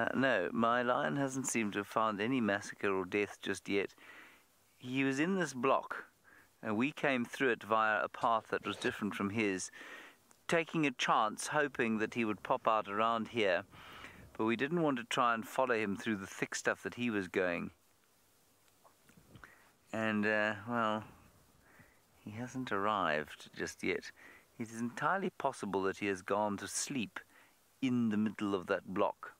Uh, no, my lion hasn't seemed to have found any massacre or death just yet. He was in this block, and we came through it via a path that was different from his, taking a chance, hoping that he would pop out around here. But we didn't want to try and follow him through the thick stuff that he was going. And, uh, well, he hasn't arrived just yet. It is entirely possible that he has gone to sleep in the middle of that block,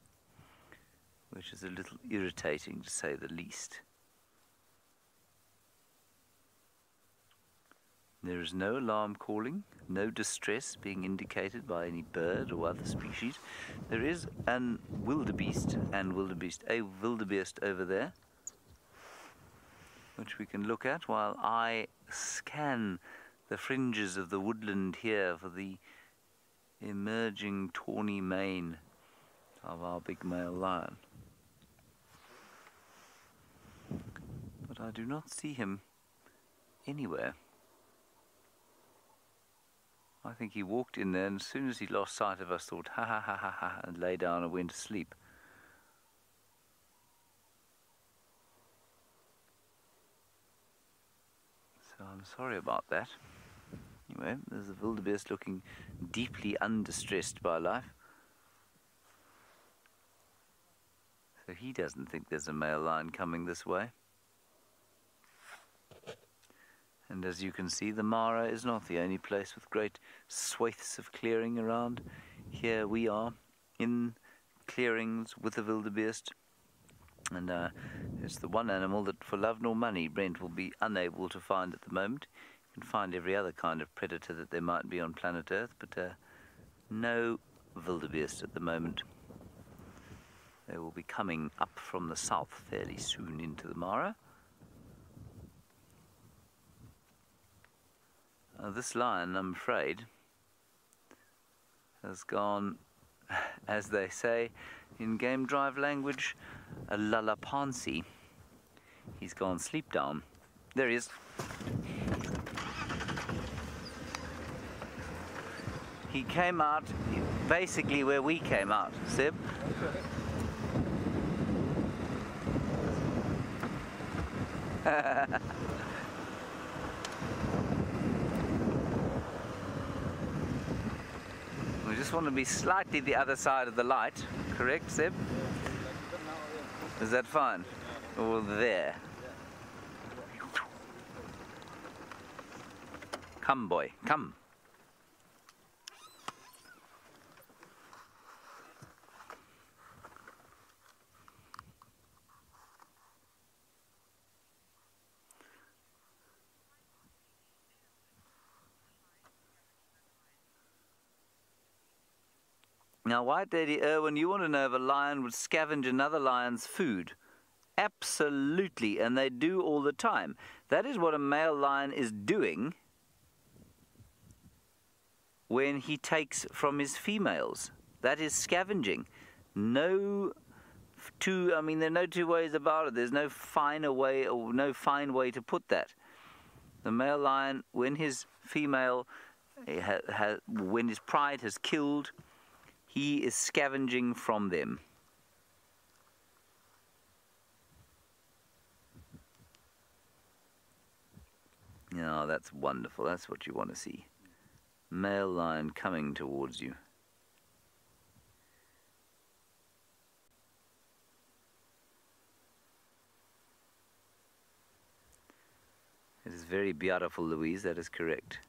which is a little irritating to say the least. There is no alarm calling, no distress being indicated by any bird or other species. There is an wildebeest and wildebeest, a wildebeest over there, which we can look at while I scan the fringes of the woodland here for the emerging tawny mane of our big male lion. I do not see him anywhere. I think he walked in there, and as soon as he lost sight of us, thought, ha ha ha ha ha, and lay down and went to sleep. So I'm sorry about that. Anyway, there's the wildebeest looking deeply undistressed by life. So he doesn't think there's a male lion coming this way. And as you can see, the Mara is not the only place with great swathes of clearing around. Here we are in clearings with the wildebeest. And uh, it's the one animal that, for love nor money, Brent will be unable to find at the moment. You can find every other kind of predator that there might be on planet Earth, but uh, no wildebeest at the moment. They will be coming up from the south fairly soon into the Mara. Uh, this lion, I'm afraid, has gone, as they say in game drive language, a lalapansi. He's gone sleep down. There he is. He came out basically where we came out, Sib. We just want to be slightly the other side of the light, correct, Seb? Is that fine? Or there? Come, boy, come. Now, White Lady Irwin, you want to know if a lion would scavenge another lion's food? Absolutely, and they do all the time. That is what a male lion is doing when he takes from his females. That is scavenging. No two, I mean, there are no two ways about it. There's no finer way or no fine way to put that. The male lion, when his female, eh, ha, when his pride has killed, he is scavenging from them. Oh, that's wonderful. That's what you want to see. Male lion coming towards you. It is very beautiful, Louise. That is correct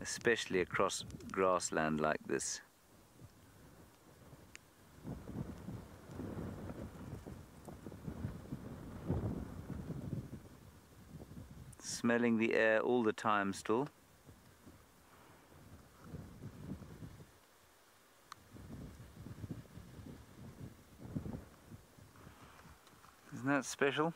especially across grassland like this. Smelling the air all the time still. Isn't that special?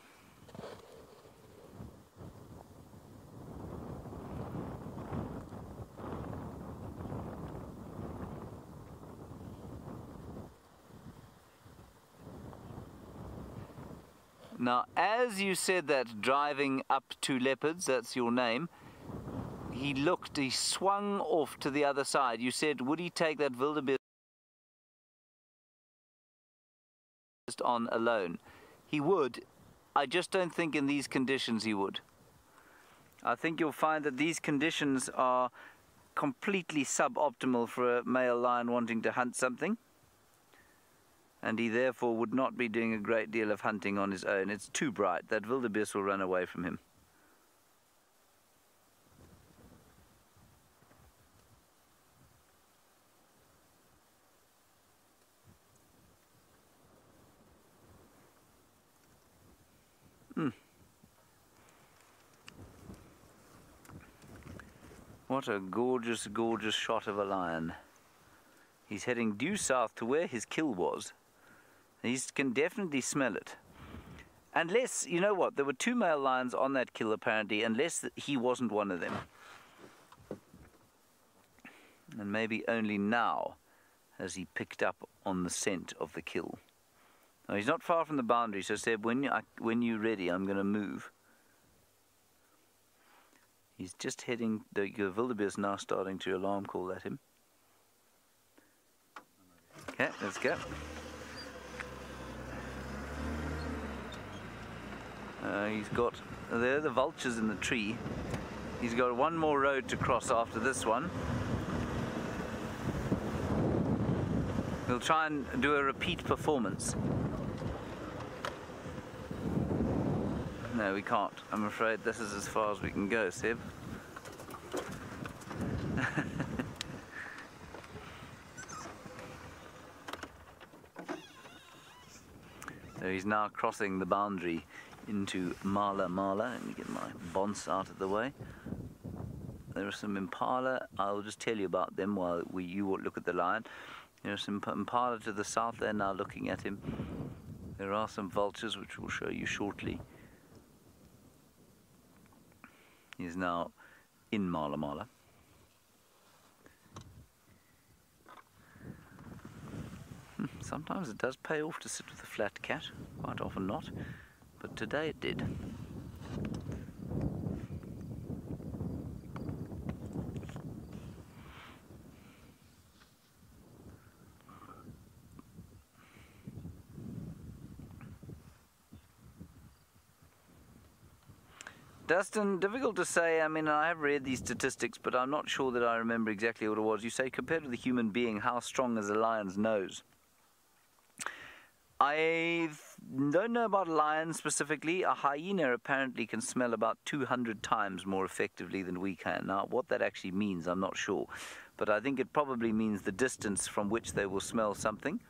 Now, as you said that driving up to leopards, that's your name, he looked, he swung off to the other side. You said, would he take that wildebeest? on alone. He would. I just don't think in these conditions he would. I think you'll find that these conditions are completely suboptimal for a male lion wanting to hunt something. And he therefore would not be doing a great deal of hunting on his own. It's too bright. That wildebeest will run away from him. Hmm. What a gorgeous, gorgeous shot of a lion. He's heading due south to where his kill was. He can definitely smell it. Unless, you know what, there were two male lions on that kill apparently, unless he wasn't one of them. And maybe only now has he picked up on the scent of the kill. Now, he's not far from the boundary, so Seb, when, I, when you're ready, I'm going to move. He's just heading, the wildebeest now starting to alarm call at him. Okay, let's go. Uh, he's got, there are the vultures in the tree. He's got one more road to cross after this one. We'll try and do a repeat performance. No, we can't. I'm afraid this is as far as we can go, Seb. so he's now crossing the boundary into Mala Mala. Let me get my bonce out of the way. There are some impala. I'll just tell you about them while we, you look at the lion. There are some impala to the south there now looking at him. There are some vultures which we'll show you shortly. He's now in Mala Mala. Hmm, sometimes it does pay off to sit with a flat cat, quite often not, but today it did. Dustin, difficult to say. I mean, I have read these statistics, but I'm not sure that I remember exactly what it was. You say, compared to the human being, how strong is a lion's nose? I don't know about lions specifically. A hyena apparently can smell about 200 times more effectively than we can. Now, what that actually means, I'm not sure. But I think it probably means the distance from which they will smell something.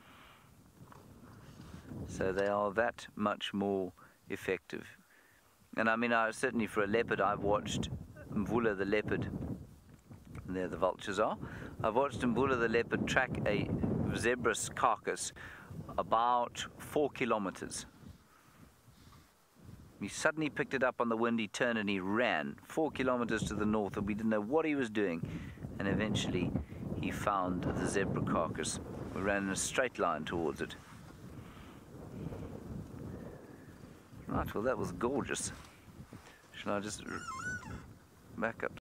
So they are that much more effective. And I mean, I, certainly for a leopard, I've watched Mvula the leopard. There the vultures are. I've watched Mvula the leopard track a zebra's carcass about four kilometers. He suddenly picked it up on the wind, he turned and he ran four kilometers to the north, and we didn't know what he was doing. And eventually, he found the zebra carcass. We ran in a straight line towards it. Right, well that was gorgeous. Shall I just back up